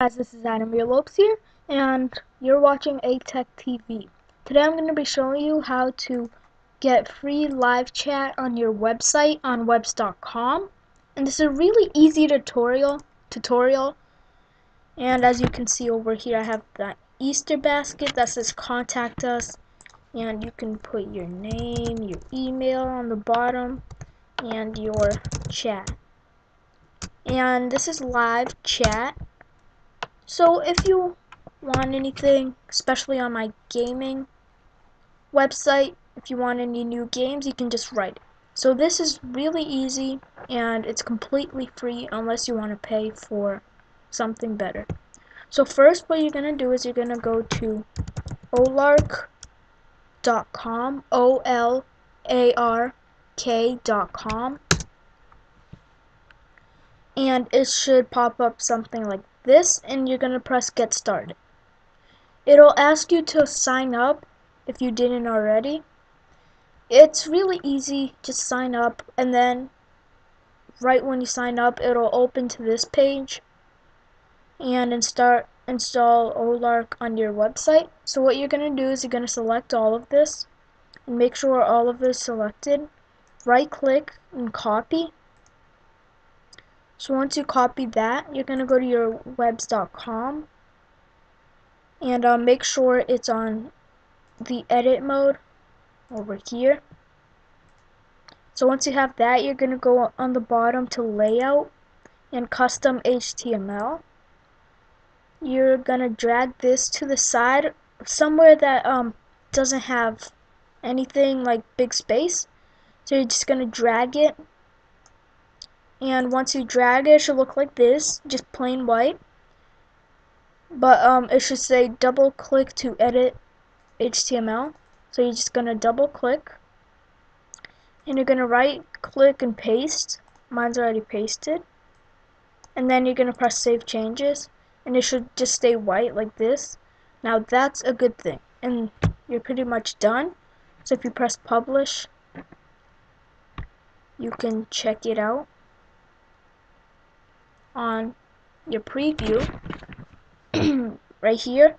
guys, this is Adam Lopes here, and you're watching A-Tech TV. Today I'm going to be showing you how to get free live chat on your website on webs.com. And this is a really easy tutorial, tutorial. And as you can see over here, I have that Easter basket that says contact us. And you can put your name, your email on the bottom, and your chat. And this is live chat so if you want anything, especially on my gaming website, if you want any new games, you can just write it. So this is really easy and it's completely free unless you want to pay for something better. So first what you're going to do is you're going to go to olark.com, O-L-A-R-K.com and it should pop up something like this and you're gonna press get started. It'll ask you to sign up if you didn't already. It's really easy just sign up and then right when you sign up it'll open to this page and install install Olark on your website. So what you're gonna do is you're gonna select all of this and make sure all of this is selected. Right click and copy so once you copy that, you're going to go to your webs.com and uh, make sure it's on the edit mode over here. So once you have that, you're going to go on the bottom to layout and custom HTML. You're going to drag this to the side somewhere that um, doesn't have anything like big space. So you're just going to drag it and once you drag it, it should look like this, just plain white. But um, it should say double click to edit HTML. So you're just gonna double click, and you're gonna right click and paste. Mine's already pasted. And then you're gonna press save changes, and it should just stay white like this. Now that's a good thing, and you're pretty much done. So if you press publish, you can check it out on your preview right here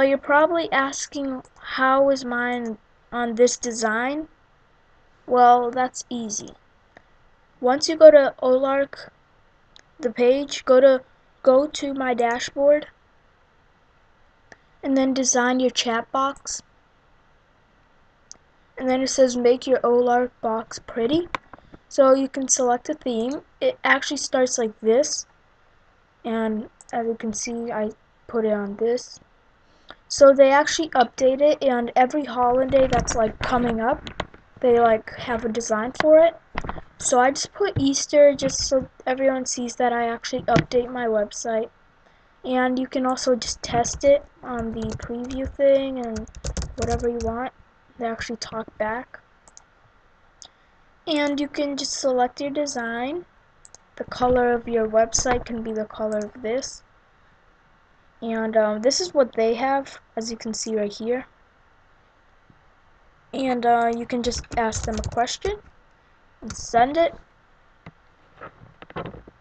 but you're probably asking how is mine on this design? Well that's easy. Once you go to Olark the page go to go to my dashboard and then design your chat box. And then it says make your Olark box pretty. So you can select a theme. It actually starts like this and as you can see I put it on this. So they actually update it and every holiday that's like coming up they like have a design for it. So I just put Easter just so everyone sees that I actually update my website. And you can also just test it on the preview thing and whatever you want. They actually talk back. And you can just select your design the color of your website can be the color of this. And um, this is what they have as you can see right here. And uh, you can just ask them a question and send it.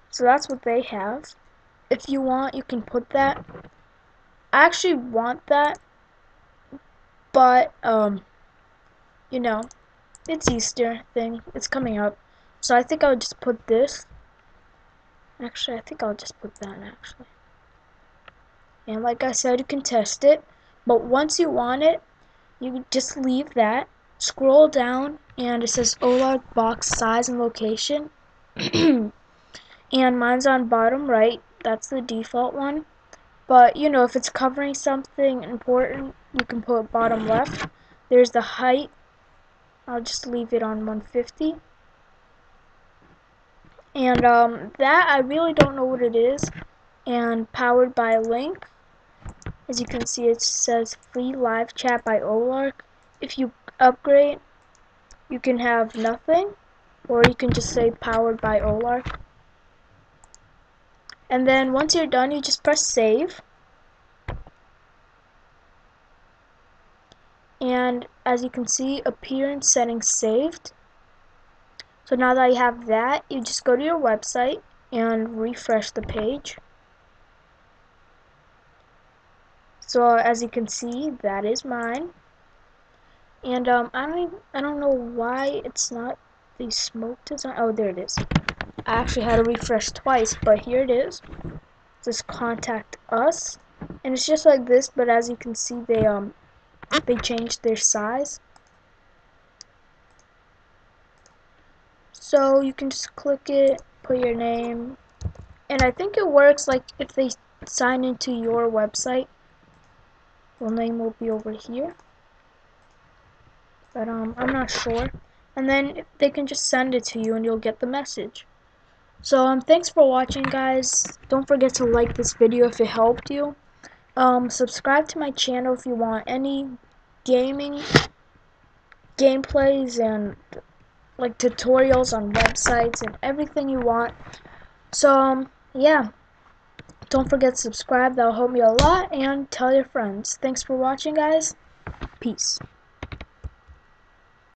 So that's what they have. If you want you can put that. I actually want that but um you know it's Easter thing. It's coming up. So I think I would just put this Actually, I think I'll just put that in, actually. And like I said, you can test it. But once you want it, you just leave that. Scroll down and it says Olark box size and location. and mine's on bottom right. That's the default one. But, you know, if it's covering something important, you can put bottom left. There's the height. I'll just leave it on 150. And um, that, I really don't know what it is. And powered by link. As you can see, it says free live chat by Olark. If you upgrade, you can have nothing. Or you can just say powered by Olark. And then once you're done, you just press save. And as you can see, appearance settings saved. So now that you have that, you just go to your website and refresh the page. So as you can see, that is mine. And um, I don't even, I don't know why it's not the smoke design. Oh, there it is. I actually had to refresh twice, but here it is. Just contact us, and it's just like this. But as you can see, they um they changed their size. So you can just click it, put your name, and I think it works like if they sign into your website, the name will be over here. But um, I'm not sure. And then they can just send it to you and you'll get the message. So um, thanks for watching guys. Don't forget to like this video if it helped you. Um, subscribe to my channel if you want any gaming gameplays and like tutorials on websites and everything you want. So, um, yeah. Don't forget to subscribe. That'll help me a lot. And tell your friends. Thanks for watching, guys. Peace.